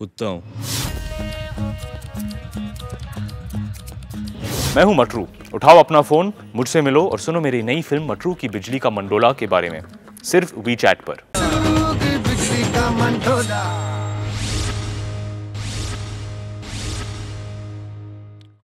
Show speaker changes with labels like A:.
A: कुत्ता हूँ मैं हूँ मटरू उठाओ अपना फ़ोन, मुझसे मिलो और सुनो मेरी नई फ़िल्म मटरू की बिजली का मंडोला के बारे में, सिर्फ़ वी चैट पर।